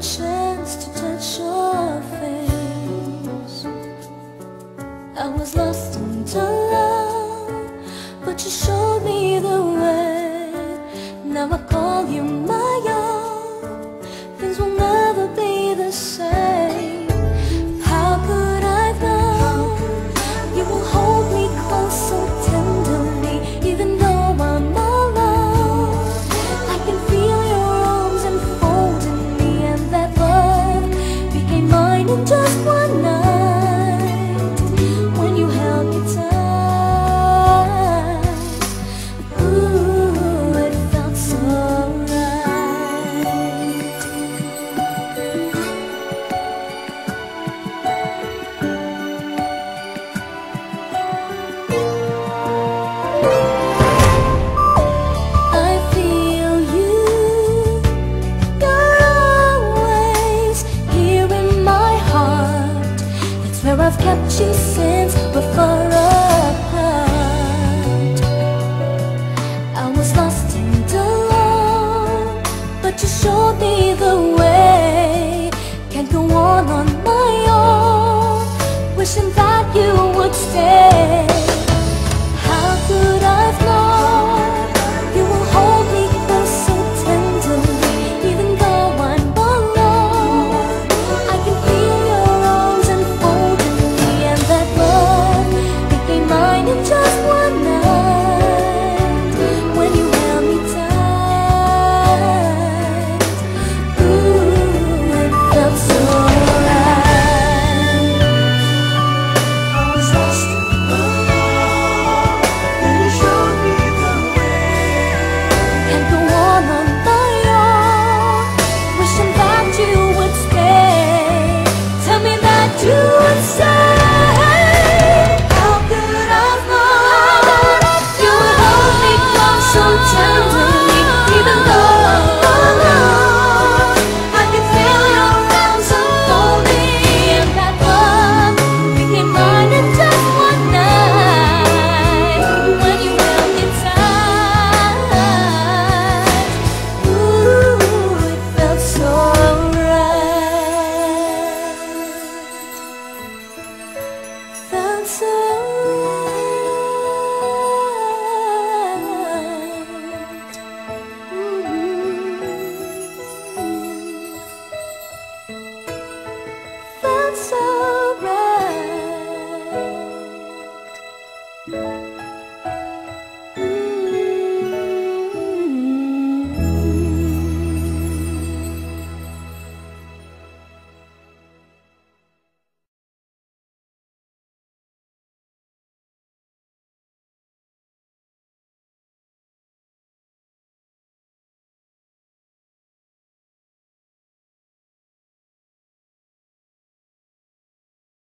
chance to touch your face. I was lost in love But you showed me the way. Now I